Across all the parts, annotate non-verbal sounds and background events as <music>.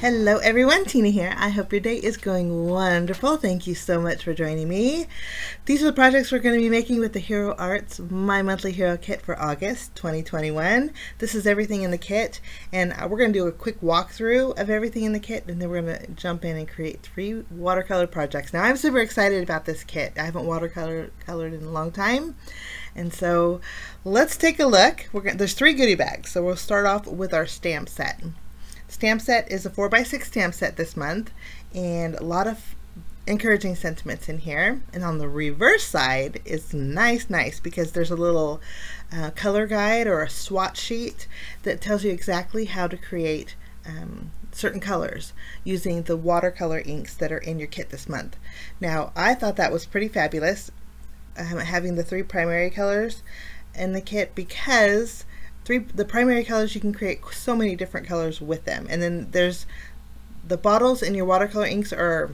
Hello everyone, Tina here. I hope your day is going wonderful. Thank you so much for joining me. These are the projects we're going to be making with the Hero Arts My Monthly Hero Kit for August 2021. This is everything in the kit and uh, we're going to do a quick walkthrough of everything in the kit and then we're going to jump in and create three watercolor projects. Now I'm super excited about this kit. I haven't watercolored colored in a long time and so let's take a look. We're gonna, there's three goodie bags so we'll start off with our stamp set. Stamp set is a 4x6 stamp set this month and a lot of encouraging sentiments in here. And on the reverse side is nice, nice because there's a little uh, color guide or a swatch sheet that tells you exactly how to create um, certain colors using the watercolor inks that are in your kit this month. Now, I thought that was pretty fabulous um, having the three primary colors in the kit because three the primary colors you can create so many different colors with them and then there's the bottles in your watercolor inks are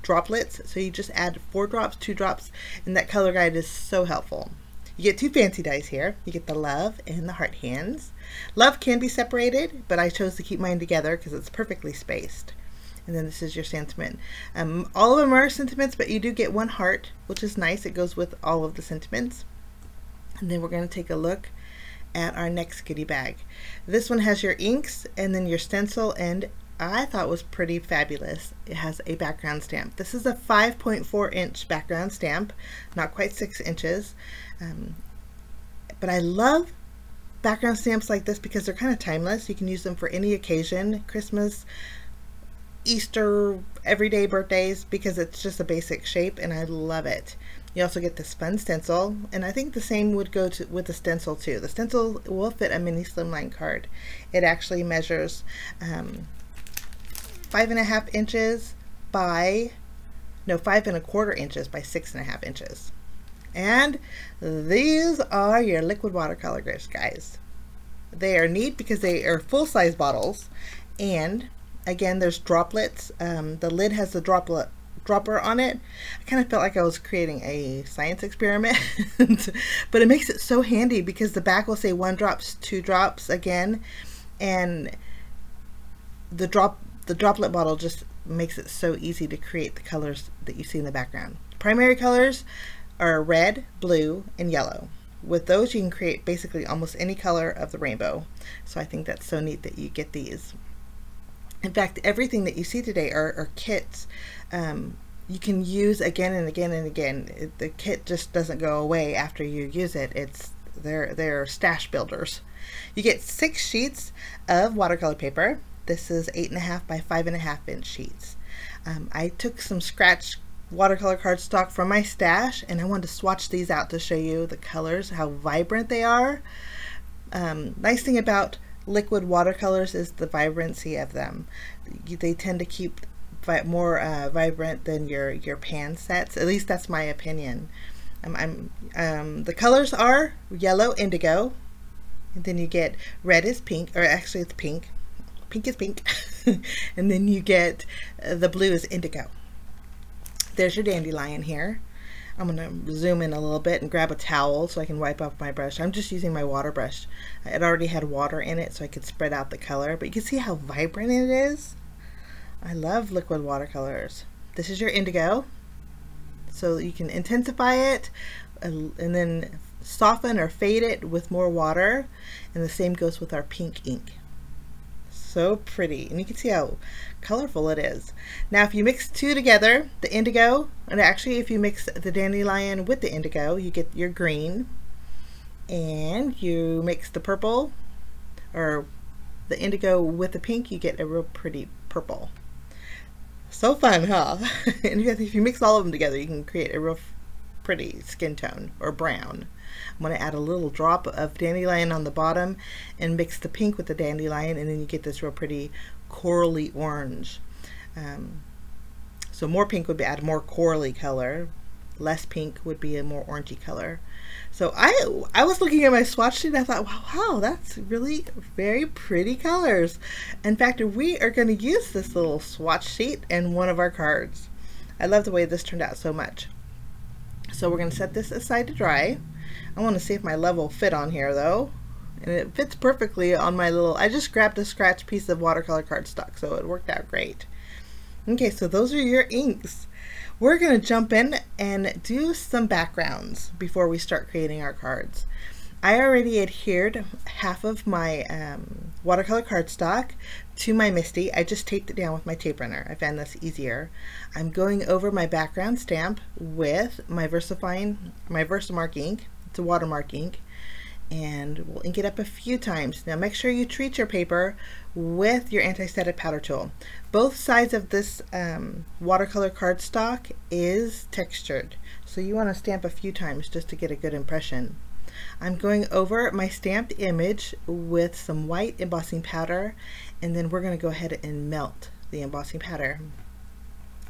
droplets so you just add four drops two drops and that color guide is so helpful you get two fancy dies here you get the love and the heart hands love can be separated but I chose to keep mine together because it's perfectly spaced and then this is your sentiment. Um, all of them are sentiments, but you do get one heart, which is nice. It goes with all of the sentiments. And then we're going to take a look at our next goodie bag. This one has your inks and then your stencil and I thought was pretty fabulous. It has a background stamp. This is a 5.4 inch background stamp, not quite six inches. Um, but I love background stamps like this because they're kind of timeless. You can use them for any occasion, Christmas, Easter, everyday birthdays, because it's just a basic shape and I love it. You also get this fun stencil, and I think the same would go to with the stencil too. The stencil will fit a mini slimline card. It actually measures um, five and a half inches by, no, five and a quarter inches by six and a half inches. And these are your liquid watercolor grips, guys. They are neat because they are full-size bottles, and again, there's droplets. Um, the lid has the droplet dropper on it. I kind of felt like I was creating a science experiment, <laughs> but it makes it so handy because the back will say one drops, two drops again, and the drop the droplet bottle just makes it so easy to create the colors that you see in the background. Primary colors are red, blue, and yellow. With those you can create basically almost any color of the rainbow. So I think that's so neat that you get these. In fact, everything that you see today are, are kits um, you can use again and again and again. It, the kit just doesn't go away after you use it. It's they're they're stash builders. You get six sheets of watercolor paper. This is eight and a half by five and a half inch sheets. Um, I took some scratch watercolor cardstock from my stash and I wanted to swatch these out to show you the colors, how vibrant they are. Um, nice thing about liquid watercolors is the vibrancy of them. They tend to keep more uh, vibrant than your your pan sets. At least that's my opinion. Um, I'm um, the colors are yellow, indigo, and then you get red is pink, or actually it's pink. Pink is pink, <laughs> and then you get uh, the blue is indigo. There's your dandelion here. I'm gonna zoom in a little bit and grab a towel so I can wipe off my brush. I'm just using my water brush. It already had water in it so I could spread out the color, but you can see how vibrant it is. I love liquid watercolors. This is your indigo. So you can intensify it uh, and then soften or fade it with more water. And the same goes with our pink ink. So pretty. And you can see how colorful it is. Now if you mix two together, the indigo, and actually if you mix the dandelion with the indigo, you get your green. And you mix the purple, or the indigo with the pink, you get a real pretty purple. So fun, huh? <laughs> and if you mix all of them together, you can create a real pretty skin tone or brown. I'm going to add a little drop of dandelion on the bottom and mix the pink with the dandelion and then you get this real pretty corally orange. Um, so more pink would be add more corally color. Less pink would be a more orangey color. So I I was looking at my swatch sheet and I thought, wow, wow, that's really very pretty colors. In fact, we are going to use this little swatch sheet in one of our cards. I love the way this turned out so much. So we're going to set this aside to dry. I want to see if my level fit on here though. and it fits perfectly on my little, I just grabbed a scratch piece of watercolor cardstock, so it worked out great. Okay, so those are your inks. We're going to jump in and do some backgrounds before we start creating our cards. I already adhered half of my um, watercolor cardstock to my MISTI. I just taped it down with my tape runner. I found this easier. I'm going over my background stamp with my VersaFine, my Versamark ink. It's a watermark ink. And we'll ink it up a few times. Now make sure you treat your paper with your anti-static powder tool. Both sides of this um, watercolor cardstock is textured. So you want to stamp a few times just to get a good impression. I'm going over my stamped image with some white embossing powder and then we're going to go ahead and melt the embossing powder.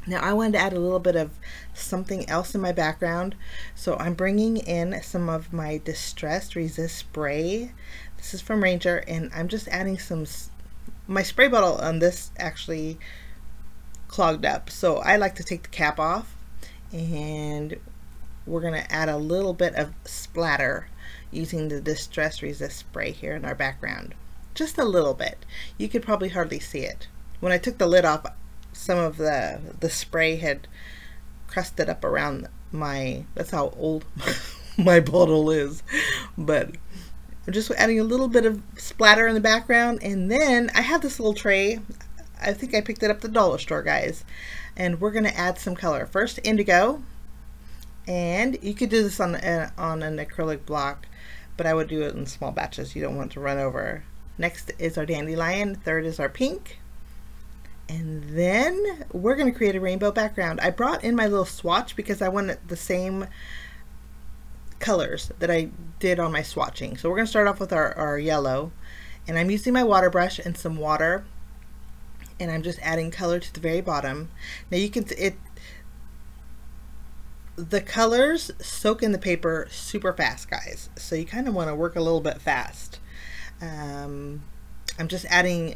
Now I wanted to add a little bit of something else in my background so I'm bringing in some of my Distress Resist spray. This is from Ranger and I'm just adding some, my spray bottle on this actually clogged up so I like to take the cap off and we're going to add a little bit of splatter using the Distress Resist spray here in our background. Just a little bit. You could probably hardly see it. When I took the lid off, some of the, the spray had crusted up around my, that's how old <laughs> my bottle is. But I'm just adding a little bit of splatter in the background. And then I have this little tray. I think I picked it up the dollar store, guys. And we're going to add some color. First, indigo. And you could do this on, uh, on an acrylic block but I would do it in small batches. You don't want to run over. Next is our dandelion. Third is our pink. And then we're going to create a rainbow background. I brought in my little swatch because I wanted the same colors that I did on my swatching. So we're going to start off with our, our yellow. And I'm using my water brush and some water. And I'm just adding color to the very bottom. Now you can, see it the colors soak in the paper super fast, guys. So you kind of want to work a little bit fast. Um, I'm just adding,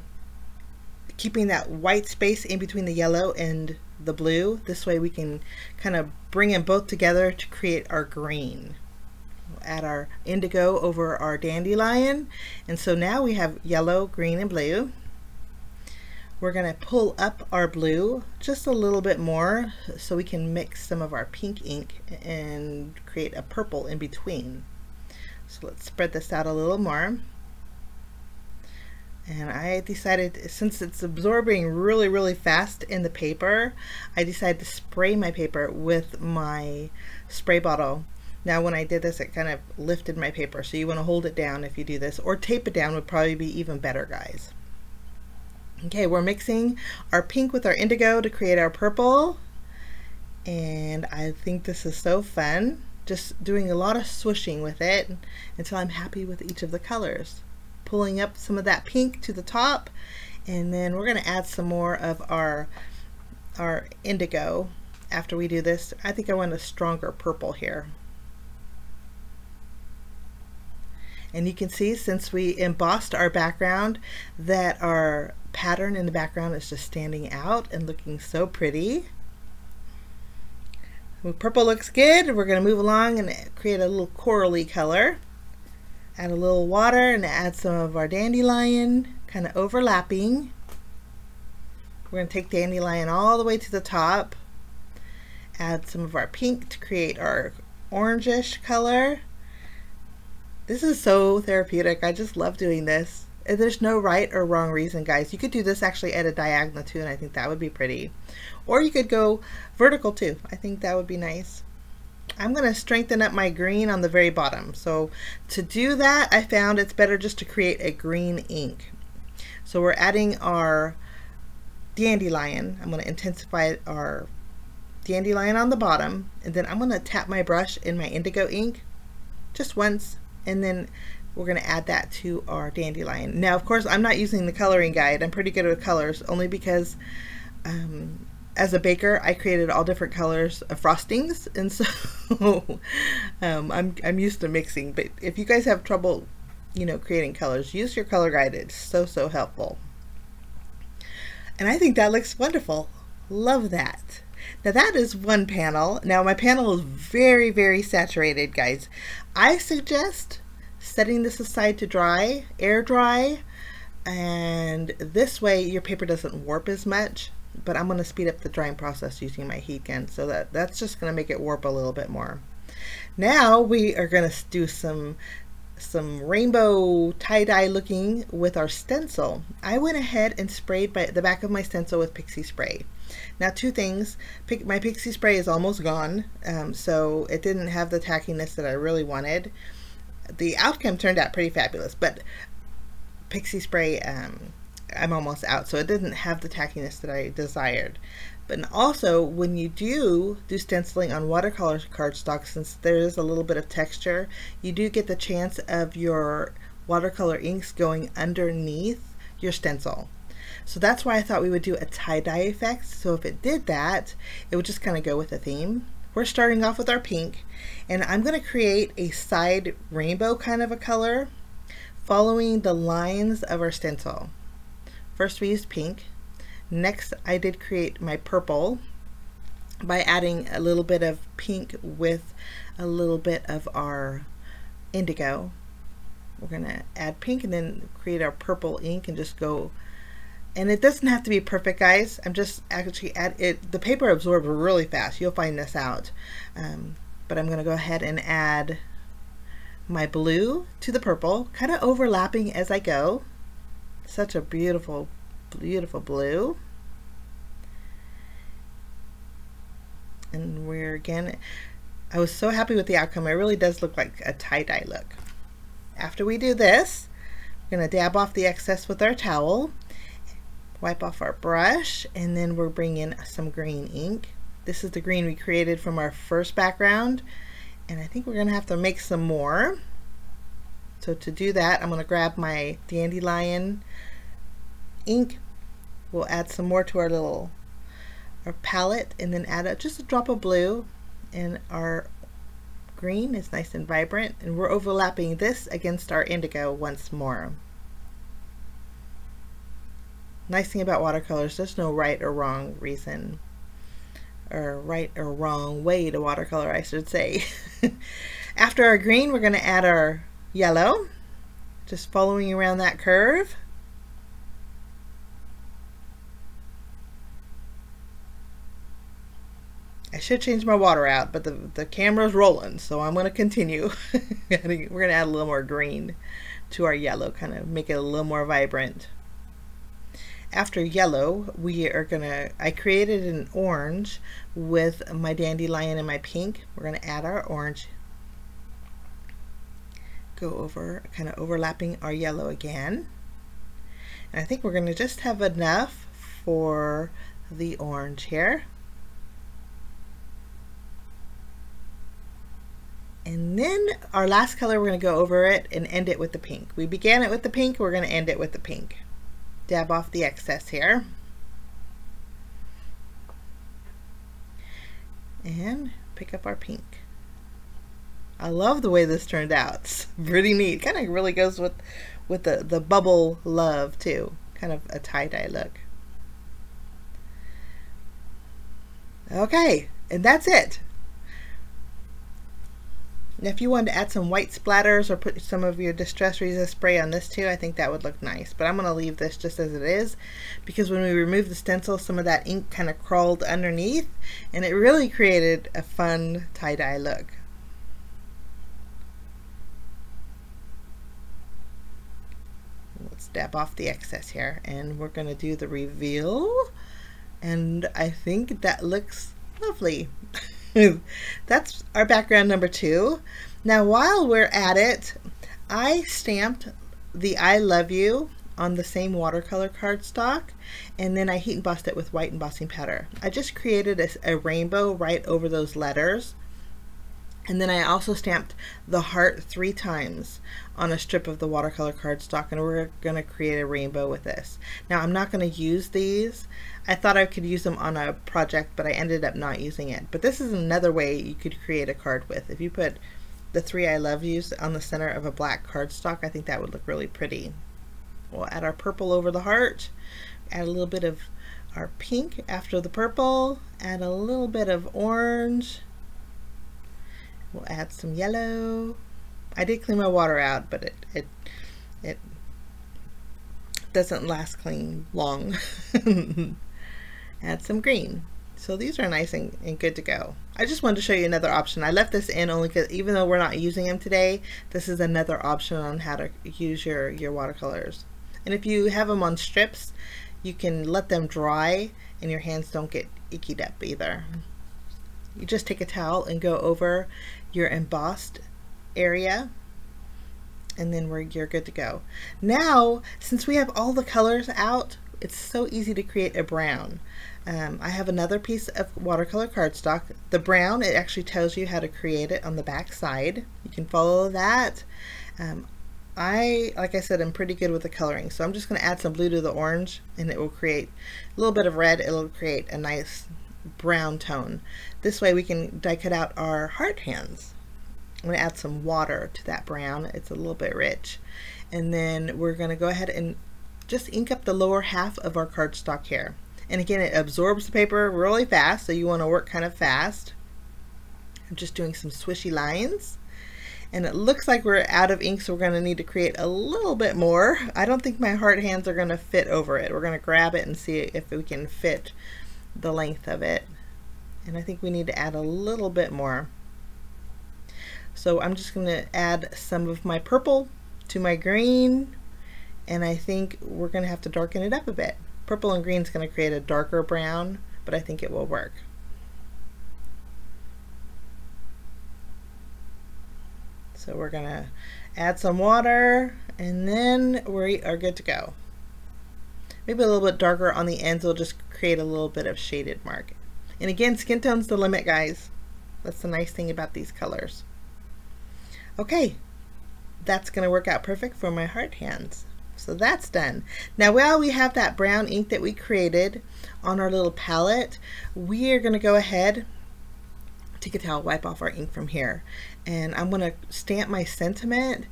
keeping that white space in between the yellow and the blue. This way we can kind of bring them both together to create our green. We'll add our indigo over our dandelion. And so now we have yellow, green, and blue. We're going to pull up our blue just a little bit more so we can mix some of our pink ink and create a purple in between. So let's spread this out a little more. And I decided, since it's absorbing really, really fast in the paper, I decided to spray my paper with my spray bottle. Now when I did this, it kind of lifted my paper. So you want to hold it down if you do this, or tape it down would probably be even better, guys. Okay, we're mixing our pink with our indigo to create our purple. And I think this is so fun. Just doing a lot of swooshing with it until I'm happy with each of the colors. Pulling up some of that pink to the top. And then we're going to add some more of our, our indigo after we do this. I think I want a stronger purple here. And you can see since we embossed our background that our pattern in the background is just standing out and looking so pretty. Well, purple looks good. We're going to move along and create a little corally color. Add a little water and add some of our dandelion, kind of overlapping. We're going to take dandelion all the way to the top. Add some of our pink to create our orangish color. This is so therapeutic. I just love doing this. Eh, there's no right or wrong reason guys. You could do this actually at a diagonal too and I think that would be pretty. Or you could go vertical too. I think that would be nice. I'm going to strengthen up my green on the very bottom. So to do that I found it's better just to create a green ink. So we're adding our dandelion. I'm going to intensify our dandelion on the bottom and then I'm going to tap my brush in my indigo ink just once and then we're going to add that to our dandelion. Now, of course, I'm not using the coloring guide. I'm pretty good with colors only because um, as a baker, I created all different colors of frostings. And so <laughs> um, I'm, I'm used to mixing. But if you guys have trouble, you know, creating colors, use your color guide. It's so, so helpful. And I think that looks wonderful. Love that. Now that is one panel. Now my panel is very, very saturated, guys. I suggest setting this aside to dry, air dry, and this way your paper doesn't warp as much but I'm going to speed up the drying process using my heat gun so that that's just going to make it warp a little bit more. Now we are going to do some some rainbow tie-dye looking with our stencil. I went ahead and sprayed by the back of my stencil with pixie spray. Now two things, my pixie spray is almost gone um, so it didn't have the tackiness that I really wanted. The outcome turned out pretty fabulous but pixie spray um, I'm almost out, so it didn't have the tackiness that I desired. But also, when you do do stenciling on watercolor cardstock, since there is a little bit of texture, you do get the chance of your watercolor inks going underneath your stencil. So that's why I thought we would do a tie-dye effect. So if it did that, it would just kind of go with the theme. We're starting off with our pink, and I'm going to create a side rainbow kind of a color following the lines of our stencil. First we used pink. Next I did create my purple by adding a little bit of pink with a little bit of our indigo. We're going to add pink and then create our purple ink and just go and it doesn't have to be perfect guys I'm just actually add it the paper absorbs really fast you'll find this out um, but I'm gonna go ahead and add my blue to the purple kind of overlapping as I go such a beautiful, beautiful blue. And we're again, I was so happy with the outcome. It really does look like a tie-dye look. After we do this, we're going to dab off the excess with our towel, wipe off our brush, and then we're bringing some green ink. This is the green we created from our first background, and I think we're going to have to make some more. So to do that, I'm going to grab my Dandelion ink. We'll add some more to our little our palette and then add a, just a drop of blue and our green is nice and vibrant and we're overlapping this against our indigo once more. Nice thing about watercolors, there's no right or wrong reason or right or wrong way to watercolor I should say. <laughs> After our green we're going to add our yellow, just following around that curve. I should change my water out, but the, the camera's rolling, so I'm going to continue. <laughs> We're going to add a little more green to our yellow, kind of make it a little more vibrant. After yellow, we are to, I created an orange with my dandelion and my pink. We're going to add our orange go over, kind of overlapping our yellow again. And I think we're going to just have enough for the orange here. And then our last color, we're going to go over it and end it with the pink. We began it with the pink, we're going to end it with the pink. Dab off the excess here. And pick up our pink. I love the way this turned out. It's pretty neat. Kind of really goes with with the, the bubble love too. Kind of a tie-dye look. Okay, and that's it. If you wanted to add some white splatters or put some of your Distress Resist spray on this too, I think that would look nice. But I'm going to leave this just as it is because when we removed the stencil, some of that ink kind of crawled underneath and it really created a fun tie-dye look. Let's dab off the excess here and we're going to do the reveal and I think that looks lovely. <laughs> <laughs> That's our background number two. Now while we're at it, I stamped the I love you on the same watercolor cardstock and then I heat embossed it with white embossing powder. I just created a, a rainbow right over those letters and then I also stamped the heart three times on a strip of the watercolor cardstock and we're going to create a rainbow with this. Now I'm not going to use these. I thought I could use them on a project but I ended up not using it. But this is another way you could create a card with. If you put the three I love yous on the center of a black cardstock I think that would look really pretty. We'll add our purple over the heart, add a little bit of our pink after the purple, add a little bit of orange, We'll add some yellow, I did clean my water out, but it, it, it doesn't last clean long. <laughs> Add some green. So these are nice and, and, good to go. I just wanted to show you another option. I left this in only because even though we're not using them today, this is another option on how to use your, your watercolors. And if you have them on strips, you can let them dry and your hands don't get icky up either. You just take a towel and go over your embossed area and then we're, you're good to go. Now, since we have all the colors out, it's so easy to create a brown. Um, I have another piece of watercolor cardstock. The brown, it actually tells you how to create it on the back side. You can follow that. Um, I, like I said, I'm pretty good with the coloring. So I'm just going to add some blue to the orange and it will create a little bit of red. It'll create a nice brown tone. This way we can die cut out our heart hands. I'm going to add some water to that brown. It's a little bit rich. And then we're going to go ahead and just ink up the lower half of our cardstock here. And again, it absorbs the paper really fast, so you want to work kind of fast. I'm just doing some swishy lines. And it looks like we're out of ink, so we're going to need to create a little bit more. I don't think my heart hands are going to fit over it. We're going to grab it and see if we can fit the length of it. And I think we need to add a little bit more. So I'm just going to add some of my purple to my green. And I think we're going to have to darken it up a bit. Purple and green is going to create a darker brown, but I think it will work. So we're going to add some water and then we are good to go. Maybe a little bit darker on the ends will just create a little bit of shaded mark. And again, skin tone's the limit, guys. That's the nice thing about these colors. Okay, that's going to work out perfect for my heart hands. So that's done. Now while we have that brown ink that we created on our little palette, we are going to go ahead take a towel, wipe off our ink from here. And I'm going to stamp my sentiment,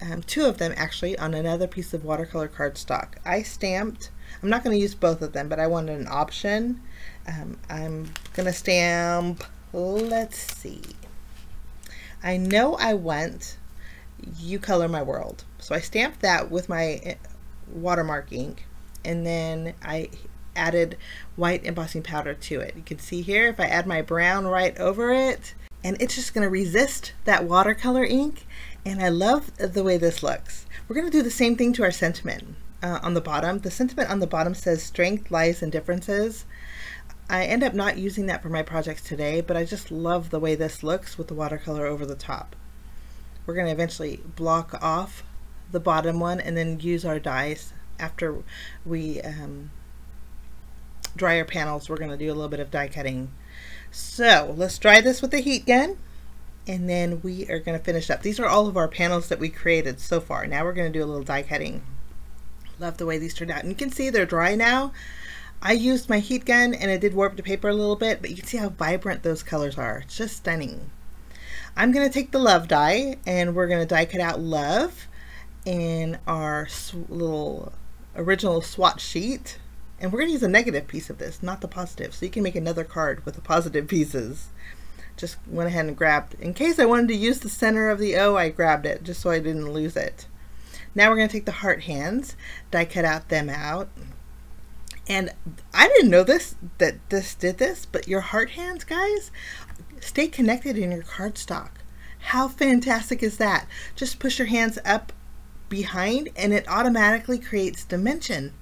um, two of them actually, on another piece of watercolor cardstock. I stamped, I'm not going to use both of them, but I wanted an option. Um, I'm going to stamp, let's see. I know I want You Color My World. So I stamped that with my eh, watermark ink and then I added white embossing powder to it. You can see here if I add my brown right over it and it's just going to resist that watercolor ink and I love the way this looks. We're going to do the same thing to our sentiment uh, on the bottom. The sentiment on the bottom says strength lies in differences. I end up not using that for my projects today, but I just love the way this looks with the watercolor over the top. We're going to eventually block off the bottom one and then use our dies after we um, dry our panels, we're going to do a little bit of die cutting. So let's dry this with the heat gun and then we are going to finish up. These are all of our panels that we created so far. Now we're going to do a little die cutting. Love the way these turned out. And you can see they're dry now. I used my heat gun and it did warp the paper a little bit, but you can see how vibrant those colors are. It's just stunning. I'm going to take the love die and we're going to die cut out love in our little original swatch sheet. And we're going to use a negative piece of this, not the positive. So you can make another card with the positive pieces. Just went ahead and grabbed. In case I wanted to use the center of the O, I grabbed it just so I didn't lose it. Now we're going to take the heart hands, die cut out them out. And I didn't know this, that this did this, but your heart hands, guys, stay connected in your cardstock. How fantastic is that? Just push your hands up behind and it automatically creates dimension.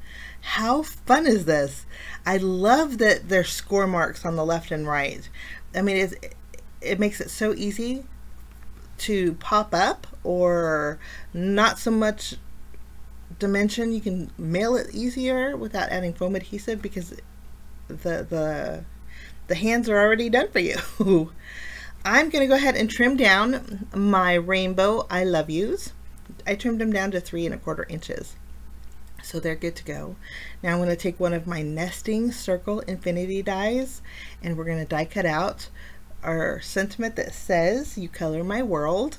How fun is this? I love that there's score marks on the left and right. I mean, it's, it makes it so easy to pop up or not so much dimension. You can mail it easier without adding foam adhesive because the, the, the hands are already done for you. <laughs> I'm going to go ahead and trim down my rainbow I love yous. I trimmed them down to three and a quarter inches. So they're good to go. Now I'm going to take one of my nesting circle infinity dies and we're going to die cut out our sentiment that says you color my world.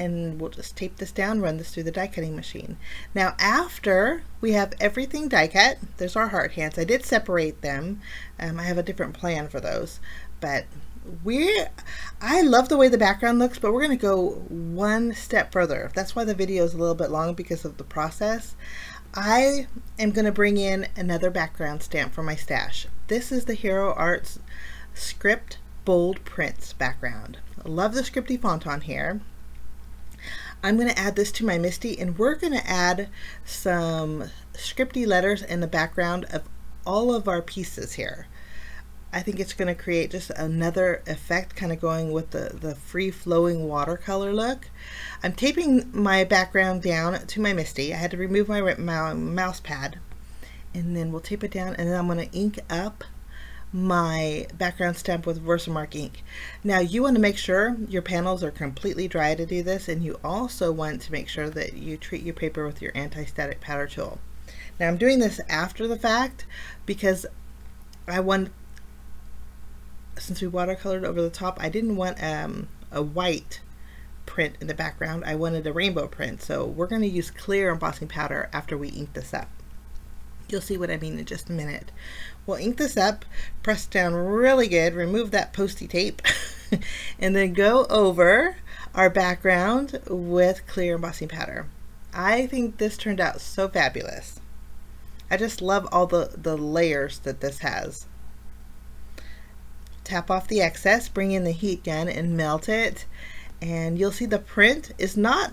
and we'll just tape this down, run this through the die cutting machine. Now after we have everything die cut, there's our heart hands. I did separate them. Um, I have a different plan for those, but we I love the way the background looks, but we're going to go one step further. That's why the video is a little bit long because of the process. I am going to bring in another background stamp for my stash. This is the Hero Arts Script Bold Prints background. love the scripty font on here. I'm going to add this to my MISTI and we're going to add some scripty letters in the background of all of our pieces here. I think it's going to create just another effect kind of going with the, the free flowing watercolor look. I'm taping my background down to my MISTI. I had to remove my, my mouse pad and then we'll tape it down and then I'm going to ink up my background stamp with Versamark ink. Now you want to make sure your panels are completely dry to do this and you also want to make sure that you treat your paper with your anti-static powder tool. Now I'm doing this after the fact because I want since we watercolored over the top, I didn't want um, a white print in the background. I wanted a rainbow print. So we're going to use clear embossing powder after we ink this up. You'll see what I mean in just a minute. We'll ink this up, press down really good, remove that posty tape, <laughs> and then go over our background with clear embossing powder. I think this turned out so fabulous. I just love all the, the layers that this has. Tap off the excess, bring in the heat gun and melt it. And you'll see the print is not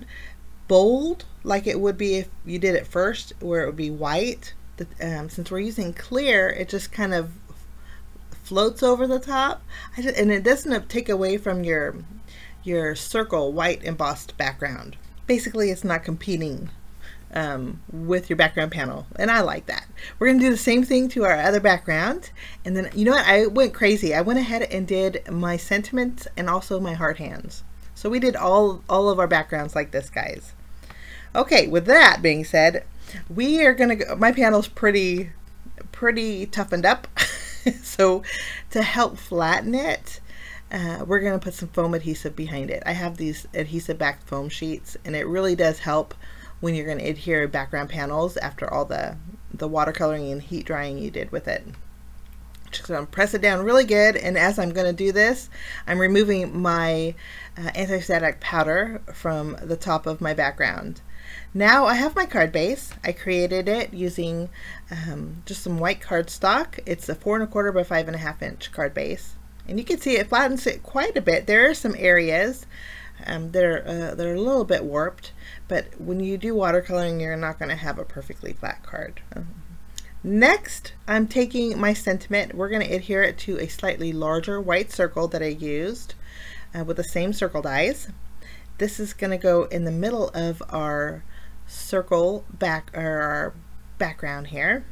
bold like it would be if you did it first where it would be white. Um, since we're using clear, it just kind of floats over the top. Just, and it doesn't take away from your your circle white embossed background. Basically, it's not competing um, with your background panel. And I like that. We're going to do the same thing to our other background. And then, you know what? I went crazy. I went ahead and did my sentiments and also my heart hands. So we did all, all of our backgrounds like this, guys. Okay, with that being said, we are going to go, my panel's pretty, pretty toughened up. <laughs> so to help flatten it, uh, we're going to put some foam adhesive behind it. I have these adhesive backed foam sheets and it really does help when you're going to adhere background panels after all the, the watercoloring and heat drying you did with it. Just to press it down really good and as I'm going to do this I'm removing my uh, anti-static powder from the top of my background. Now I have my card base. I created it using um, just some white cardstock. It's a four and a quarter by five and a half inch card base. And you can see it flattens it quite a bit. There are some areas um, that, are, uh, that are a little bit warped. But when you do watercoloring, you're not going to have a perfectly flat card. Next, I'm taking my sentiment. We're going to adhere it to a slightly larger white circle that I used uh, with the same circle dies. This is going to go in the middle of our circle back or our background here.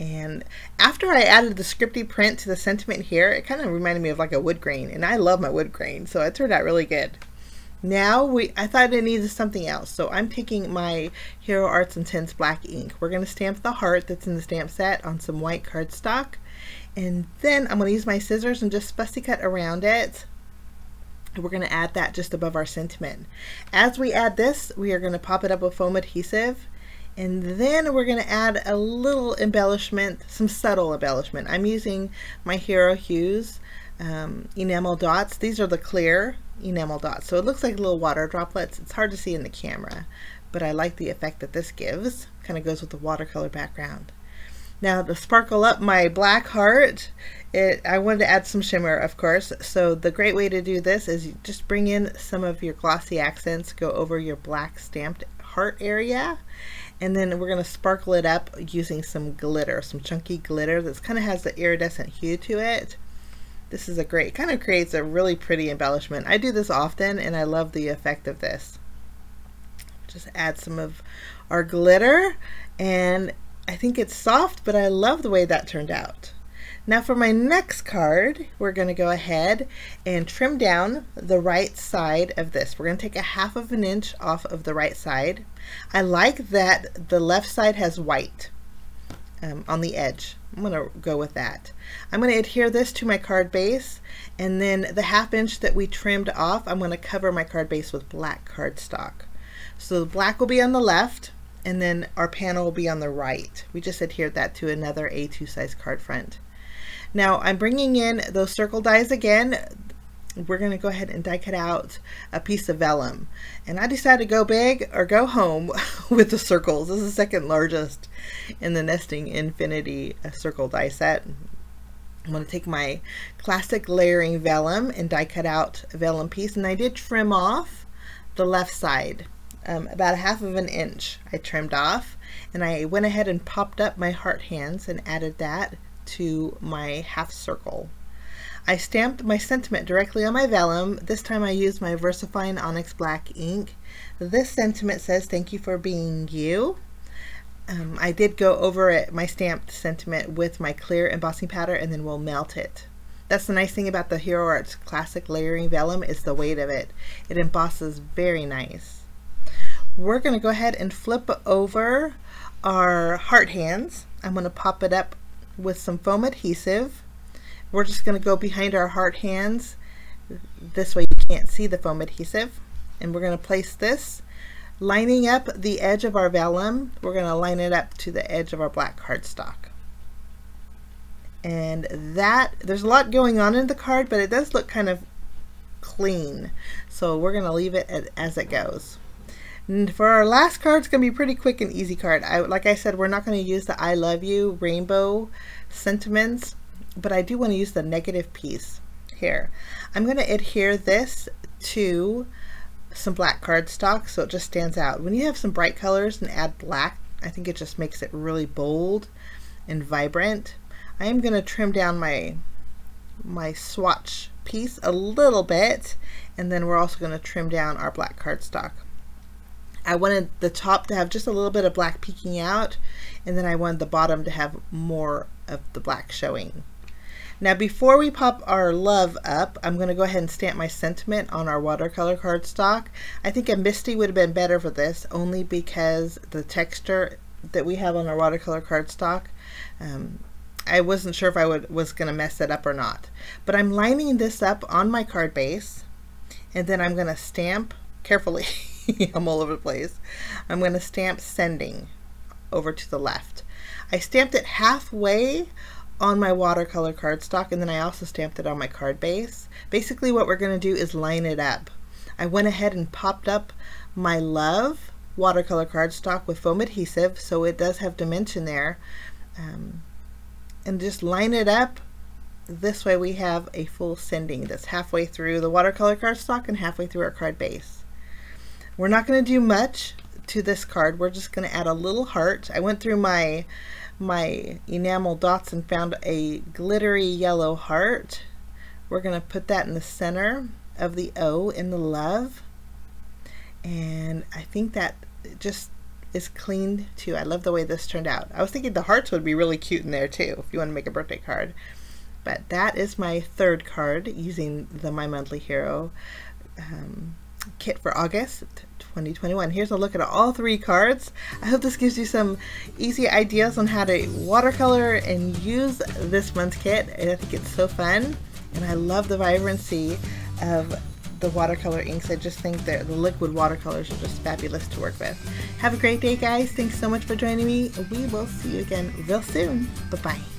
And after I added the scripty print to the sentiment here, it kind of reminded me of like a wood grain. And I love my wood grain, so it turned out really good. Now we, I thought it needed something else, so I'm taking my Hero Arts Intense black ink. We're going to stamp the heart that's in the stamp set on some white cardstock, and then I'm going to use my scissors and just fussy cut around it. We're going to add that just above our sentiment. As we add this, we are going to pop it up with foam adhesive, and then we're going to add a little embellishment, some subtle embellishment. I'm using my Hero Hues um, enamel dots. These are the clear enamel dots. So it looks like little water droplets. It's hard to see in the camera, but I like the effect that this gives. Kind of goes with the watercolor background. Now to sparkle up my black heart, it, I wanted to add some shimmer, of course. So the great way to do this is you just bring in some of your glossy accents, go over your black stamped heart area, and then we're going to sparkle it up using some glitter, some chunky glitter that kind of has the iridescent hue to it. This is a great, kind of creates a really pretty embellishment. I do this often and I love the effect of this. Just add some of our glitter and I think it's soft, but I love the way that turned out. Now for my next card, we're going to go ahead and trim down the right side of this. We're going to take a half of an inch off of the right side. I like that the left side has white. Um, on the edge. I'm going to go with that. I'm going to adhere this to my card base and then the half inch that we trimmed off, I'm going to cover my card base with black cardstock. So the black will be on the left and then our panel will be on the right. We just adhered that to another A2 size card front. Now I'm bringing in those circle dies again we're going to go ahead and die cut out a piece of vellum. And I decided to go big or go home <laughs> with the circles. This is the second largest in the Nesting Infinity circle die set. I'm going to take my classic layering vellum and die cut out a vellum piece. And I did trim off the left side. Um, about a half of an inch I trimmed off and I went ahead and popped up my heart hands and added that to my half circle. I stamped my sentiment directly on my vellum. This time I used my VersaFine Onyx Black ink. This sentiment says, thank you for being you. Um, I did go over it, my stamped sentiment with my clear embossing powder and then we'll melt it. That's the nice thing about the Hero Arts Classic Layering Vellum is the weight of it. It embosses very nice. We're going to go ahead and flip over our heart hands. I'm going to pop it up with some foam adhesive we're just going to go behind our heart hands. This way you can't see the foam adhesive. And we're going to place this lining up the edge of our vellum. We're going to line it up to the edge of our black cardstock. And that, there's a lot going on in the card, but it does look kind of clean. So we're going to leave it as it goes. And for our last card, it's going to be pretty quick and easy card. I, like I said, we're not going to use the I love you rainbow sentiments but I do want to use the negative piece here. I'm going to adhere this to some black cardstock so it just stands out. When you have some bright colors and add black, I think it just makes it really bold and vibrant. I am going to trim down my my swatch piece a little bit and then we're also going to trim down our black cardstock. I wanted the top to have just a little bit of black peeking out and then I wanted the bottom to have more of the black showing. Now before we pop our love up, I'm going to go ahead and stamp my sentiment on our watercolor cardstock. I think a MISTI would have been better for this only because the texture that we have on our watercolor cardstock, um, I wasn't sure if I would, was going to mess it up or not. But I'm lining this up on my card base and then I'm going to stamp carefully. <laughs> I'm all over the place. I'm going to stamp sending over to the left. I stamped it halfway on my watercolor cardstock and then I also stamped it on my card base. Basically what we're going to do is line it up. I went ahead and popped up my Love watercolor cardstock with foam adhesive so it does have dimension there um, and just line it up this way we have a full sending that's halfway through the watercolor cardstock and halfway through our card base. We're not going to do much to this card. We're just going to add a little heart. I went through my my enamel dots and found a glittery yellow heart. We're going to put that in the center of the O in the love. And I think that just is clean too. I love the way this turned out. I was thinking the hearts would be really cute in there too if you want to make a birthday card. But that is my third card using the My Monthly Hero um, kit for August 2021. Here's a look at all three cards. I hope this gives you some easy ideas on how to watercolor and use this month's kit. I think it's so fun and I love the vibrancy of the watercolor inks. I just think that the liquid watercolors are just fabulous to work with. Have a great day guys. Thanks so much for joining me. We will see you again real soon. Bye-bye.